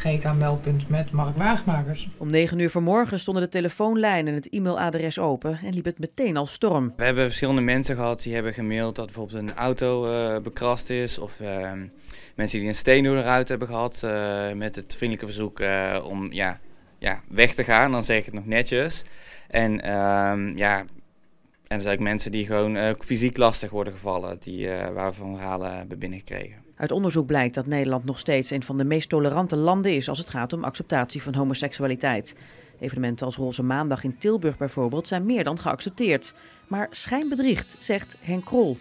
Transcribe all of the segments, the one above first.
GK-meldpunt met Mark Waagmakers. Om 9 uur vanmorgen stonden de telefoonlijn en het e-mailadres open en liep het meteen al storm. We hebben verschillende mensen gehad die hebben gemaild dat bijvoorbeeld een auto uh, bekrast is. Of uh, mensen die een steen door eruit hebben gehad uh, met het vriendelijke verzoek om ja, ja, weg te gaan. Dan zeg ik het nog netjes. En ehm, ja, en er zijn ook mensen die gewoon fysiek lastig worden gevallen, die, waar we van verhalen hebben binnengekregen. Uit onderzoek blijkt dat Nederland nog steeds een van de meest tolerante landen is als het gaat om acceptatie van homoseksualiteit. Evenementen als Roze Maandag in Tilburg bijvoorbeeld zijn meer dan geaccepteerd. Maar schijnbedriegt, zegt Henk Krol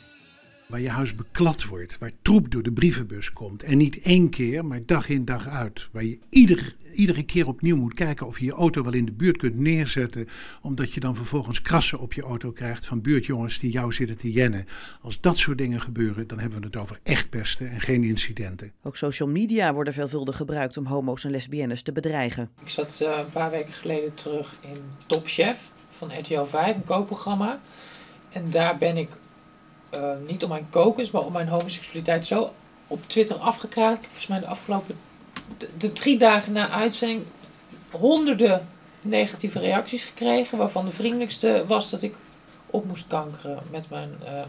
waar je huis beklad wordt, waar troep door de brievenbus komt. En niet één keer, maar dag in dag uit. Waar je ieder, iedere keer opnieuw moet kijken of je je auto wel in de buurt kunt neerzetten. Omdat je dan vervolgens krassen op je auto krijgt van buurtjongens die jou zitten te jennen. Als dat soort dingen gebeuren, dan hebben we het over echt pesten en geen incidenten. Ook social media worden veelvuldig gebruikt om homo's en lesbiennes te bedreigen. Ik zat uh, een paar weken geleden terug in Top Chef van RTL 5, een kookprogramma. En daar ben ik uh, niet om mijn kokens, maar om mijn homoseksualiteit zo op Twitter afgekraakt. Ik heb volgens mij de afgelopen de, drie dagen na uitzending honderden negatieve reacties gekregen. Waarvan de vriendelijkste was dat ik op moest kankeren met mijn uh,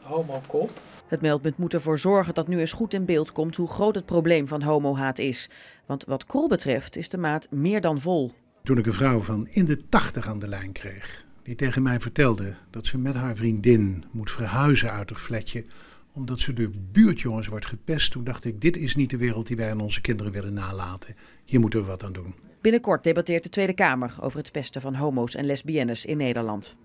homokop. Het meldpunt moet ervoor zorgen dat nu eens goed in beeld komt hoe groot het probleem van homohaat is. Want wat Krol betreft is de maat meer dan vol. Toen ik een vrouw van in de tachtig aan de lijn kreeg, die tegen mij vertelde dat ze met haar vriendin moet verhuizen uit het flatje omdat ze door buurtjongens wordt gepest. Toen dacht ik, dit is niet de wereld die wij aan onze kinderen willen nalaten. Hier moeten we wat aan doen. Binnenkort debatteert de Tweede Kamer over het pesten van homo's en lesbiennes in Nederland.